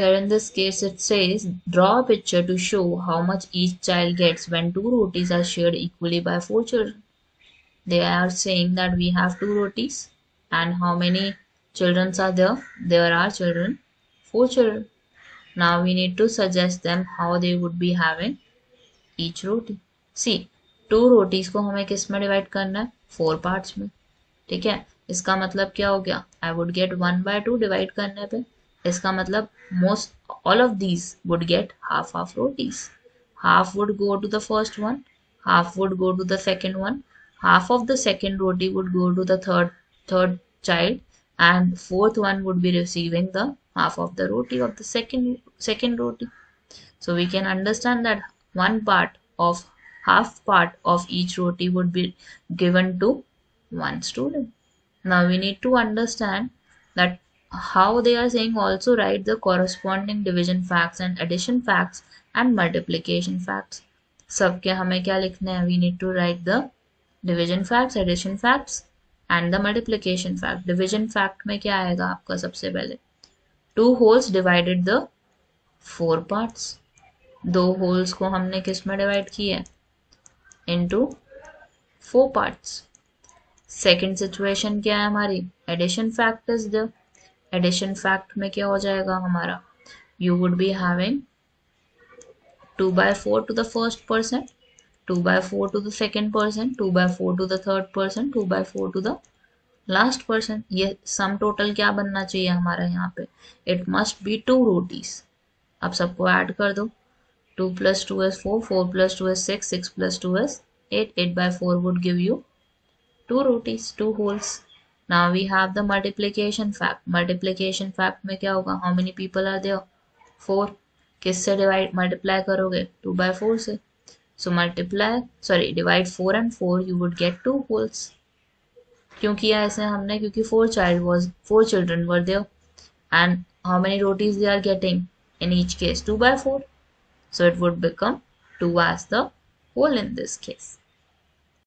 here in this case it says draw a picture to show how much each child gets when two rotis are shared equally by four children they are saying that we have two rotis and how many children are there there are children four children now we need to suggest them how they would be having each roti see two rotis को हमें किसमें divide करना है four parts में ठीक है इसका मतलब क्या हो गया I would get one by two divide करने पे इसका मतलब most all of these would get half half rotis half would go to the first one half would go to the second one half of the second roti would go to the third third child and fourth one would be receiving the half of the roti of the second second roti so we can understand that one part of half part of each roti would be given to one student now we need to understand that how they are saying also write the corresponding division facts and addition facts and multiplication facts. सबके हमें क्या लिखना है we need to write the division facts addition facts and the multiplication fact division fact में क्या आएगा आपका सबसे पहले two wholes divided the four parts दो होल्स को हमने किसमें डिवाइड किया है into four parts second situation क्या है हमारी addition fact is the addition fact में क्या हो जाएगा हमारा? You would be having two by four to the first person two by four to the second person two by four to the third person two by four to the last person ये sum total क्या बनना चाहिए हमारा यहाँ पे? It must be two rotis आप सबको add कर दो। Two plus two is four four plus two is six six plus two is eight eight by four would give you two rotis two wholes now we have the multiplication fact multiplication fact में क्या होगा how many people are there four किससे divide multiply करोगे two by four से so multiply sorry divide four and four you would get two wholes क्यों किया ऐसे हमने क्योंकि four child was four children were there and how many rotis they are getting in each case two by four so it would become two as the whole in this case